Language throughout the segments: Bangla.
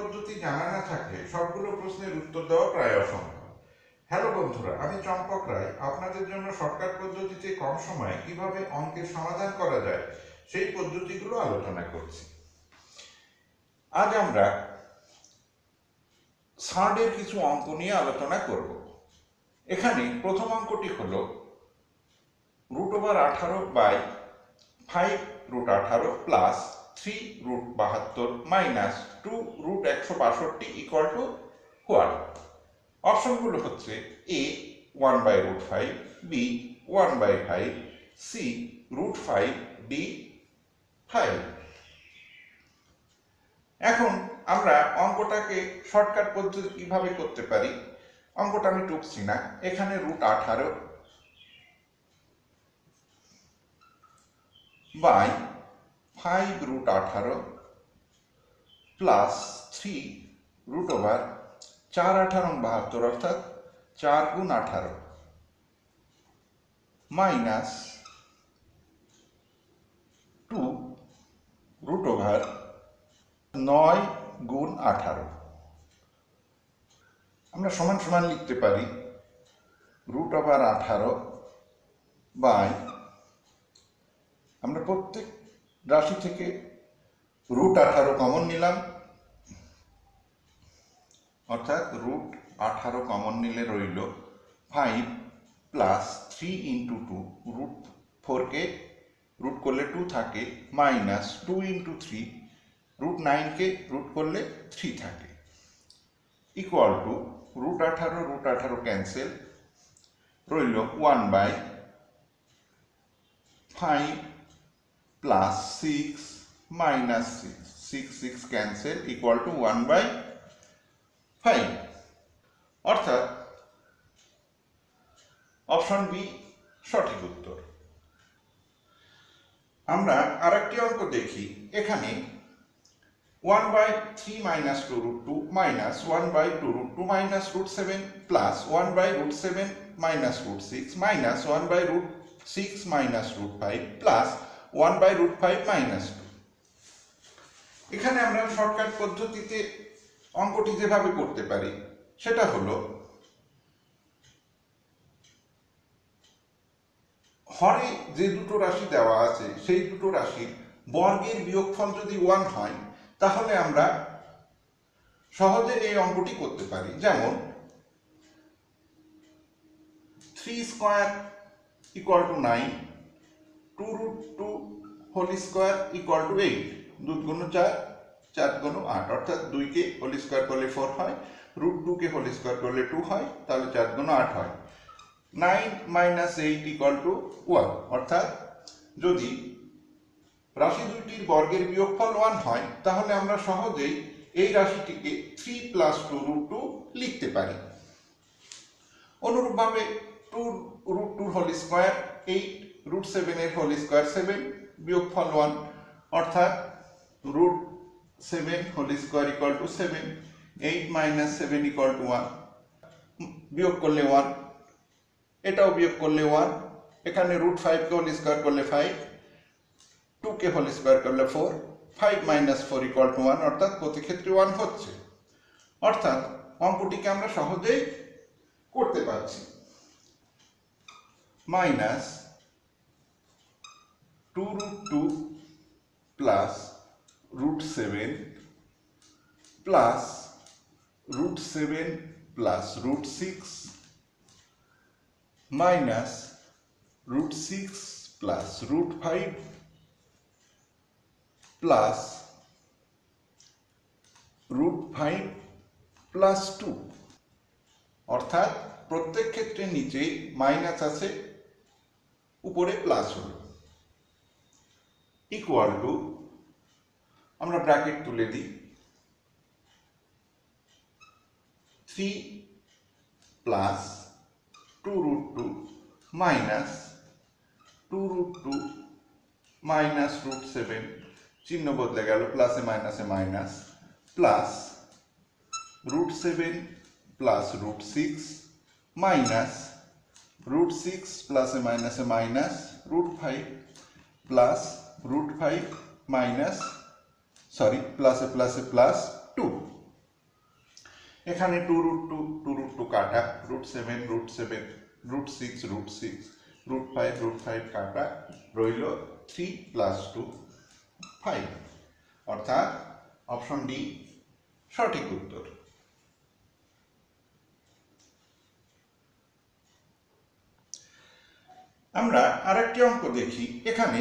পদ্ধতি জানা না থাকলে সবগুলো প্রশ্নের উত্তর দেওয়া প্রায় অসম্ভব। হ্যালো বন্ধুরা, আমি চম্পক রায়। আপনাদের জন্য শর্টকাট পদ্ধতিতে কম সময়ে কীভাবে অঙ্কের সমাধান করা যায় সেই পদ্ধতিগুলো আলোচনা করছি। আজ আমরা সার্ডের কিছু অঙ্ক নিয়ে আলোচনা করব। এখানে প্রথম অঙ্কটি হল রুট ওভার আঠারো বাই ফাইভ রুট আঠারো প্লাস থ্রি রুট বাহাত্তর মাইনাস টু রুট একশো বাষট্টি ইকুয়াল টু হোয়াট অপশনগুলো হচ্ছে A one by root five B one by five C root five D five এখন আমরা অঙ্কটাকে শর্টকাট পদ্ধতি কীভাবে করতে পারি? অঙ্কটা আমি টুকছি না, এখানে রুট আঠারো বাই ফাইভ রুট আঠারো প্লাস থ্রি রুট ওভার চার আঠারো বাহাত্তর অর্থাৎ চার গুণ আঠারো মাইনাস টু রুট ওভার নয় গুণ আঠারো আমরা সমান সমান লিখতে পারি রুট ওভার আঠারো বাই আমরা প্রত্যেক রাশি থেকে রুট আঠারো কমন নিলাম। অর্থাৎ রুট আঠারো কমন নিলে রইল five plus three into two root ফোরকে রুট করলে টু থাকে minus two into three root নাইনকে root করলে থ্রি থাকে। ইকুয়াল টু রুট আঠারো রুট আঠারো ক্যান্সেল রইল one by five plus six minus six six six cancel equal to one by five অর্থাৎ অপশন বি সঠিক উত্তর। আমরা আরেকটি অঙ্ক দেখি। এখানে one by three minus two root two minus one by two root two minus root seven plus one by root seven minus root six minus one by root six minus root five plus one by root five minus two এখানে আমরা শর্টকাট পদ্ধতিতে অঙ্কটি যেভাবে করতে পারি, সেটা হলো হরে যে দুটো রাশি দেওয়া আছে, সেই দুটো রাশির বর্গের বিয়োগফল যদি ওয়ান হয়, তাহলে আমরা সহজে এই অঙ্কটি করতে পারি। যেমন three square equal to nine two root two whole square equal to eight. দুই গুণ চার চার গুণ আট। অর্থাৎ দুইকে হোল স্কোয়ার করলে ফোর হয়, রুট টুকে হোল স্কোয়ার করলে টু হয়, তাহলে চার গুণ আট হয়। Nine minus eight equal to one. অর্থাৎ যদি রাশি দুইটির বর্গের বিয়োগফল ওয়ান হয়, তাহলে আমরা সহজেই এই রাশিটিকে three plus two root two লিখতে পারি। অনুরূপভাবে টু রুট টুর হোল স্কোয়ার এইট রুট সেভেনের হোল স্কোয়ার সেভেন বিয়োগ ফল ওয়ান অর্থাৎ root seven whole square equal to seven eight minus seven equal to one বিয়োগ করলে ওয়ান এটাও বিয়োগ করলে ওয়ান এখানে রুট ফাইভকে হোল স্কোয়ার করলে ফাইভ টুকে হোল স্কোয়ার করলে four five minus four equal to one অর্থাৎ প্রতি ক্ষেত্রে ওয়ান হচ্ছে। অর্থাৎ অঙ্কটিকে আমরা সহজেই করতে পারছি। Minus two root two plus root seven plus root seven plus root six minus root six plus root five plus root five plus two. অর্থাৎ প্রত্যেক ক্ষেত্রে নিচেই মাইনাস আছে, উপরে প্লাস হলো ইকুয়াল টু আমরা ব্র্যাকেট তুলে দিই three plus two root two minus two root two minus root seven চিহ্ন বদলে গেল প্লাসে মাইনাসে minus plus root seven plus root six minus root six প্লাসে মাইনাসে minus root five plus root five minus sorry প্লাসে প্লাসে প্লাস টু এখানে two root two two root two কাটা root seven root seven root six root six root five root five কাটা, রইল থ্রি প্লাস টু ফাইভ অর্থাৎ অপশন ডি সঠিক উত্তর। আমরা আরেকটি অঙ্ক দেখি, এখানে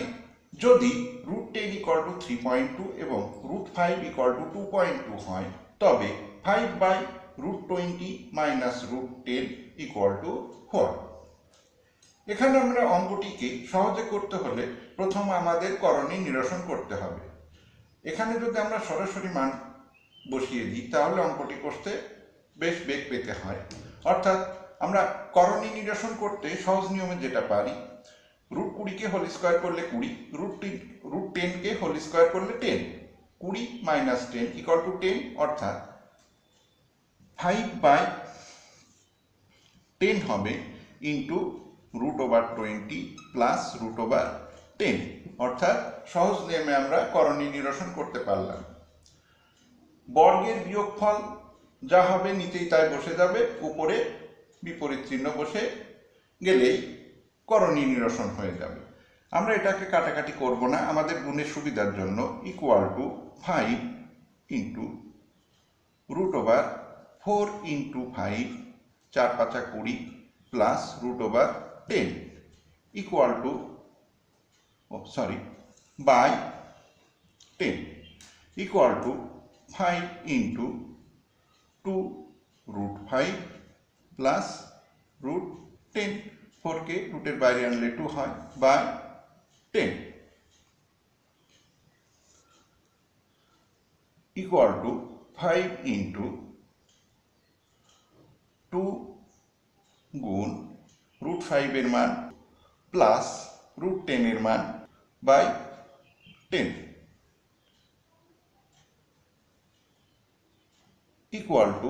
যদি root ten equal to three point two এবং root five equal to two point two হয়, তবে five by root twenty minus root ten equal to four এখানে আমরা অঙ্কটিকে সহজে করতে হলে প্রথম আমাদের করণী নিরসন করতে হবে। এখানে যদি আমরা সরাসরি মান বসিয়ে দিই, তাহলে অঙ্কটি করতে বেশ বেগ পেতে হয়। অর্থাৎ আমরা করণী নিরসন করতে সহজ নিয়মে যেটা পারি রুট কুড়িকে হোল স্কোয়ার করলে কুড়ি রুট টেন রুট টেনকে হোল স্কোয়ার করলে টেন কুড়ি minus ten equal to ten অর্থাৎ ফাইভ বাই টেন হবে into root over twenty plus root over ten অর্থাৎ সহজ নিয়মে আমরা করণী নিরসন করতে পারলাম। বর্গের বিয়োগফল যা হবে নিচেই তাই বসে যাবে, উপরে বিপরীত চিহ্ন বসে গেলেই করণী নিরসন হয়ে যাবে। আমরা এটাকে কাটাকাটি করব না। আমাদের গুণের সুবিধার জন্য equal to five into root over four into five চার পাঁচা কুড়ি plus root over ten equal to oh sorry by ten equal to five into two root five plus root ten ফোরকে রুটের বাইরে আনলে টু হয় by ten. Equal to five into two গুণ রুট ফাইভের মান প্লাস রুট টেনের মান by ten. Equal to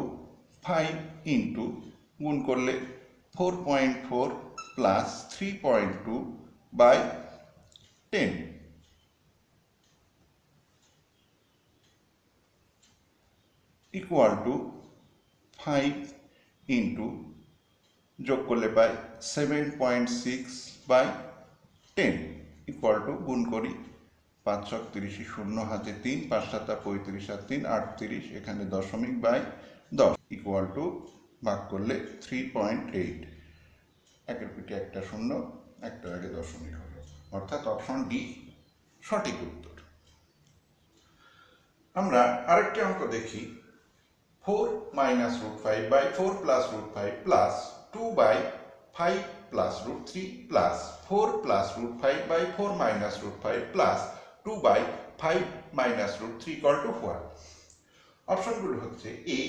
five into গুণ করলে four point four plus three point two by ten equal to five into যোগ করলে পাই seven point six by ten equal to গুণ করি পাঁচ ছক তিরিশে শূন্য, হাতে তিন, পাঁচ সাতা পঁয়ত্রিশ আর তিন, আটত্রিশ, এখানে দশমিক বাই দশ. ইকুয়াল টু ভাগ করলে থ্রি পয়েন্ট এইট একের পিঠে একটা শূন্য একটার আগে দশমিক হলো অর্থাৎ অপশন ডি সঠিক উত্তর। আমরা আরেকটি অঙ্ক দেখি। Four minus root five by four plus root five plus two by five plus root three plus four plus root five by four minus root five plus two by five minus root three equal to four অপশনগুলো হচ্ছে A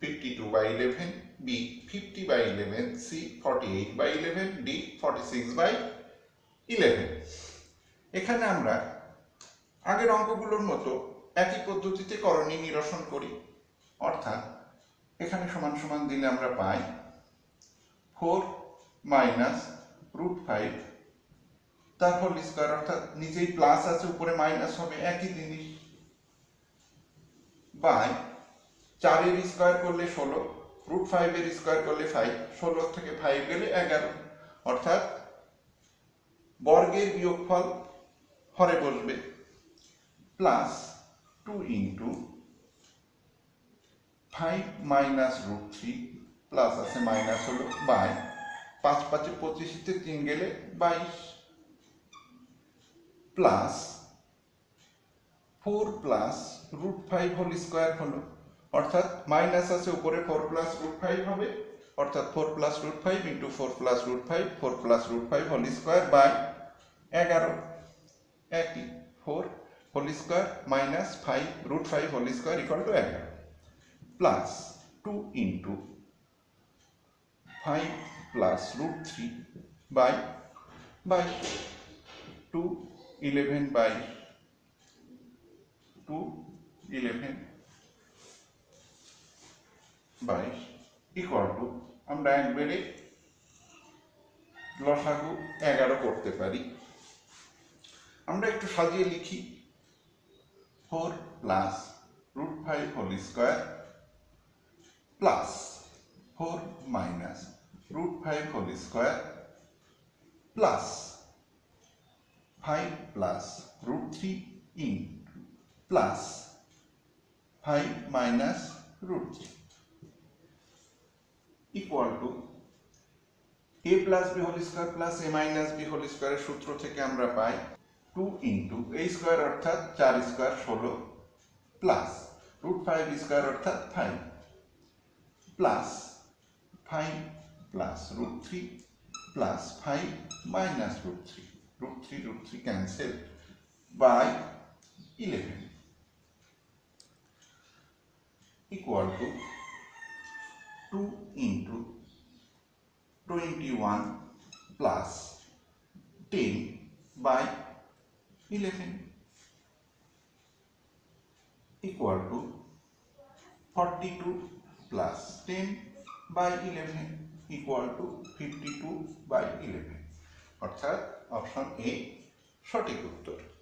fifty two by eleven by eleven C forty eight by eleven D forty six by eleven এখানে আমরা আগের অঙ্কগুলোর মতো একই পদ্ধতিতে করণী নিরসন করি। অর্থাৎ এখানে সমান সমান দিলে আমরা পাই ফোর মাইনাস রুট ফাইভ। তার হোল স্কোয়ার অর্থাৎ নিচেই প্লাস আছে, উপরে মাইনাস হবে, একই জিনিস। বাই চারের স্কোয়ার করলে ষোলো রুট ফাইভের স্কোয়ার করলে ফাইভ ষোলো থেকে ফাইভ গেলে এগারো। অর্থাৎ বর্গের বিয়োগফল হরে বসবে plus two into five minus root three plus আছে মাইনাস হলো বাই পাঁচ পাঁচে পঁচিশতে তিন গেলে বাইশ। Plus four plus root five whole square হলো অর্থাৎ মাইনাস আছে উপরে ফোর প্লাস রুট ফাইভ হবে। অর্থাৎ four plus root five into four plus root five four plus root five whole square by এগারো। একই। Four whole square minus five root five whole square equal to এগারো। Plus two into five plus root three by by two eleven by two eleven বাইশ। ইকুয়াল টু আমরা একবারে লসাগু এগারো করতে পারি। আমরা একটু সাজিয়ে লিখি। Four plus root five whole square plus four minus root five whole square plus five plus root three in plus five minus root three equal to A plus B whole square plus A minus B whole স্কোয়ারের সূত্র থেকে আমরা পাই টু ইন্টু এ স্কোয়ার অর্থাৎ চার স্কোয়ার ষোলো প্লাস রুট ফাইভ স্কোয়ার অর্থাৎ five plus five plus root three plus five minus root three root three root three cancel by eleven equal to 2 into 21 plus 10 by 11 equal to 42 plus 10 by 11 equal to 52 by 11 অর্থাৎ অপশন এ সঠিক উত্তর